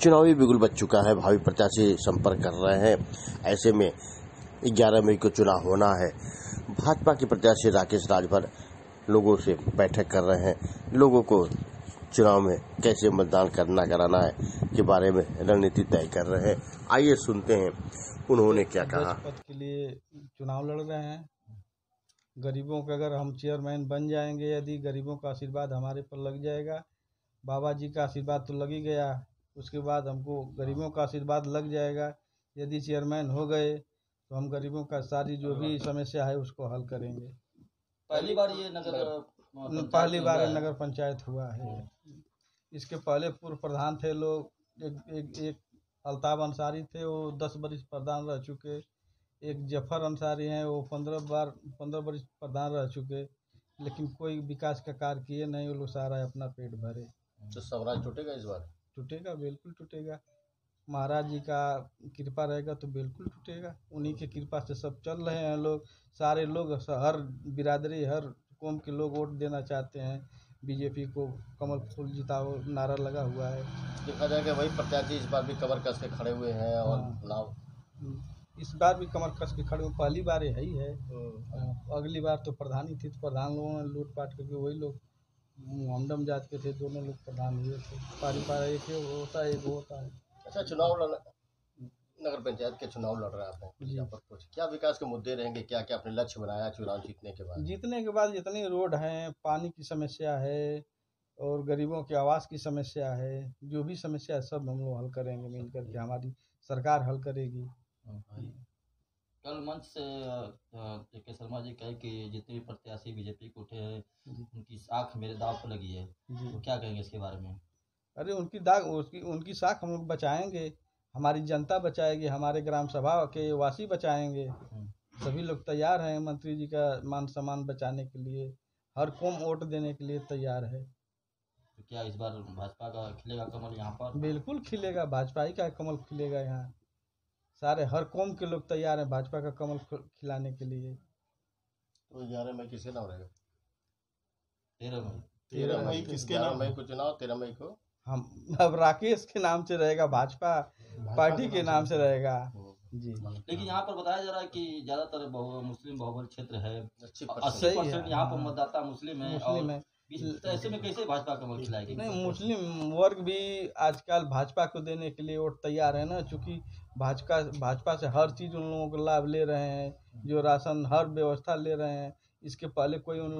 चुनावी बिगुल बच चुका है भावी प्रत्याशी संपर्क कर रहे हैं। ऐसे में 11 मई को चुनाव होना है। भाजपा के प्रत्याशी राकेश राजभर लोगों से बैठक कर रहे हैं। लोगों को चुनाव में कैसे मतदान करना कराना है के बारे में रणनीति तय कर रहे हैं। आइए सुनते हैं उन्होंने क्या कहा। पद के लिए चुनाव लड़ रहे हैं। गरीबों के अगर हम चेयरमैन बन जाएँगे यदि गरीबों का आशीर्वाद हमारे पर लग जाएगा बाबा जी का आशीर्वाद तो लग ही गया। उसके बाद हमको गरीबों का आशीर्वाद लग जाएगा। यदि चेयरमैन हो गए तो हम गरीबों का सारी जो भी समस्या है उसको हल करेंगे। पहली बार ये नगर पहली बार नगर पंचायत हुआ है। इसके पहले पूर्व प्रधान थे लोग एक एक एक अल्ताफ अंसारी थे वो दस बरिस प्रधान रह चुके। एक ज़फ़र अंसारी हैं वो पंद्रह बार पंद्रह बरिस प्रधान रह चुके। लेकिन कोई विकास का कार्य किए नहीं वो लोग सारा अपना पेट भरे। तो स्वराज टूटेगा इस बार? टूटेगा बिल्कुल टूटेगा। महाराज जी का कृपा रहेगा तो बिल्कुल टूटेगा। उन्हीं के कृपा से सब चल रहे हैं लोग। सारे लोग हर बिरादरी हर कौम के लोग वोट देना चाहते हैं। बीजेपी को कमल फूल जिताओ नारा लगा हुआ है। देखा जाए कि वही प्रत्याशी इस बार भी कमर कस के खड़े हुए हैं और हाँ। चुनाव इस बार भी कमर कस के खड़े हुए पहली बार ये है। ही। अगली बार तो प्रधान ही थी तो प्रधान लोगों ने लूट पाट करके वही लोग हमडम जात के थे दोनों लोग प्रधान हुए थे। पारी पारा एक ही होता है एक वो होता है। अच्छा चुनाव लड़ नगर पंचायत के चुनाव लड़ रहा हैं जी। कुछ क्या विकास के मुद्दे रहेंगे? क्या क्या अपने लक्ष्य बनाया चुनाव जीतने के बाद? जीतने के बाद जितनी रोड हैं पानी की समस्या है और गरीबों के आवास की समस्या है जो भी समस्या है सब हम लोग हल करेंगे मिल करके हमारी सरकार हल करेगी। कल मंच से के शर्मा जी कहे कि जितने भी प्रत्याशी बीजेपी को उठे हैं उनकी साख मेरे दाव पर लगी है। तो क्या कहेंगे इसके बारे में? अरे उनकी दाग उसकी उनकी साख हम लोग बचाएँगे। हमारी जनता बचाएगी हमारे ग्राम सभा के वासी बचाएँगे। सभी लोग तैयार हैं मंत्री जी का मान सम्मान बचाने के लिए। हर कौम वोट देने के लिए तैयार है। तो क्या इस बार भाजपा का खिलेगा कमल यहाँ पर? बिल्कुल खिलेगा भाजपा ही का कमल खिलेगा यहाँ। सारे हर कौम के लोग तैयार हैं भाजपा का कमल खिलाने के लिए। तो ग्यारह मई किसके नाम रहेगा? तेरह में तेरह मई किसके नाम मई को चुनाव तेरह मई को। हम अब राकेश के नाम से रहेगा भाजपा पार्टी के नाम से रहेगा। जी। लेकिन यहाँ पर बताया जा रहा है कि ज़्यादातर बहु मुस्लिम बहुबल क्षेत्र है। अस्सी परसेंट। यहाँ पर। मतदाता मुस्लिम है मुस्लिम है। तो ऐसे में कैसे भाजपा कमल खिलाएगी? नहीं मुस्लिम वर्ग भी आजकल भाजपा को देने के लिए वोट तैयार है ना क्योंकि भाजपा भाजपा से हर चीज़ उन लोगों को लाभ ले रहे हैं, जो राशन, हर व्यवस्था ले रहे हैं। इसके पहले कोई उन लोगों